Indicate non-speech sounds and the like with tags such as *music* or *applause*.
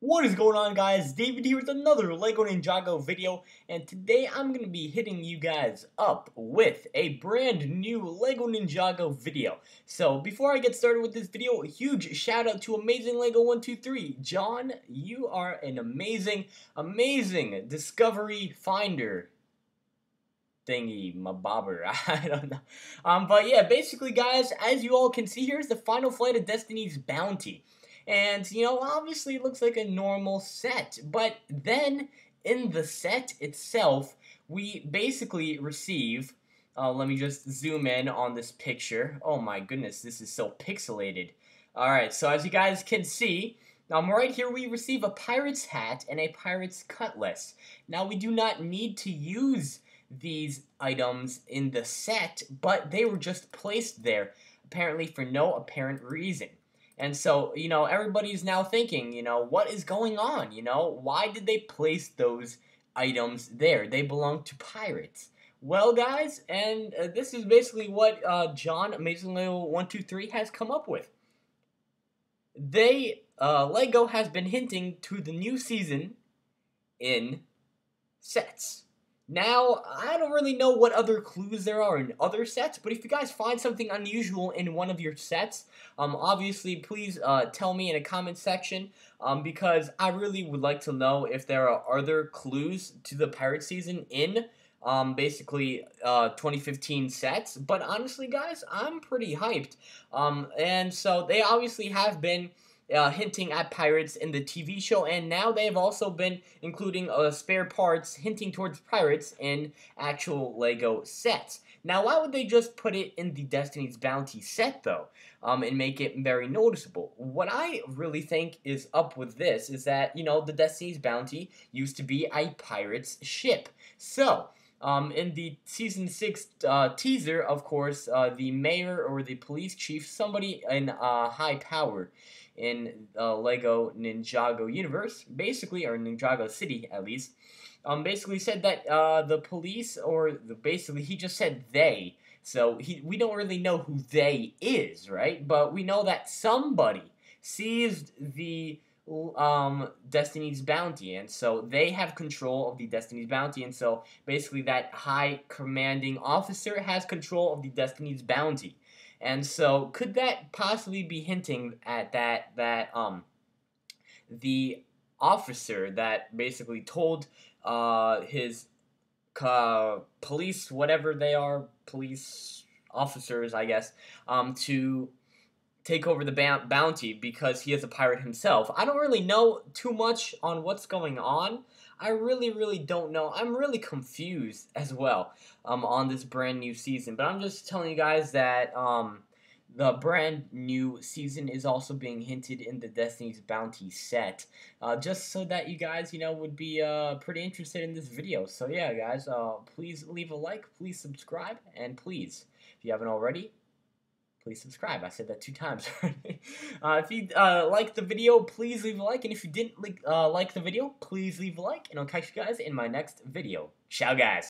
What is going on guys? Davyd here with another LEGO Ninjago video and today I'm going to be hitting you guys up with a brand new LEGO Ninjago video. So before I get started with this video, a huge shout out to Amazing LEGO 123. Jon, you are an amazing, amazing discovery finder thingy, my bobber. *laughs* I don't know. Um, but yeah, basically, guys, as you all can see, here's the final flight of Destiny's Bounty. And, you know, obviously it looks like a normal set. But then, in the set itself, we basically receive... Uh, let me just zoom in on this picture. Oh my goodness, this is so pixelated. Alright, so as you guys can see, um, right here we receive a pirate's hat and a pirate's cutlass. Now we do not need to use these items in the set, but they were just placed there, apparently for no apparent reason. And so, you know, everybody's now thinking, you know, what is going on? You know, why did they place those items there? They belong to pirates. Well, guys, and uh, this is basically what uh, Jon Amazing Lego 123 has come up with. They, uh, Lego has been hinting to the new season in sets. Now, I don't really know what other clues there are in other sets, but if you guys find something unusual in one of your sets, um, obviously, please uh, tell me in a comment section, um, because I really would like to know if there are other clues to the Pirate Season in, um, basically, uh, 2015 sets, but honestly, guys, I'm pretty hyped, um, and so they obviously have been uh, hinting at pirates in the TV show, and now they have also been including uh, spare parts hinting towards pirates in actual LEGO sets. Now, why would they just put it in the Destiny's Bounty set, though, um, and make it very noticeable? What I really think is up with this is that, you know, the Destiny's Bounty used to be a pirate's ship. So, um, in the season six uh, teaser, of course, uh, the mayor or the police chief, somebody in uh, high power in uh, Lego Ninjago universe, basically, or Ninjago City at least, um, basically said that uh, the police, or the, basically he just said they. So he, we don't really know who they is, right? But we know that somebody seized the um, Destiny's Bounty, and so they have control of the Destiny's Bounty, and so basically that high commanding officer has control of the Destiny's Bounty. And so could that possibly be hinting at that that um the officer that basically told uh his uh, police whatever they are police officers I guess um to take over the bounty because he is a pirate himself. I don't really know too much on what's going on. I really, really don't know. I'm really confused as well um, on this brand new season. But I'm just telling you guys that um, the brand new season is also being hinted in the Destiny's Bounty set. Uh, just so that you guys, you know, would be uh, pretty interested in this video. So yeah, guys, uh, please leave a like, please subscribe, and please, if you haven't already, please subscribe. I said that two times *laughs* uh, if you uh, like the video, please leave a like. And if you didn't like, uh, like the video, please leave a like. And I'll catch you guys in my next video. Ciao, guys.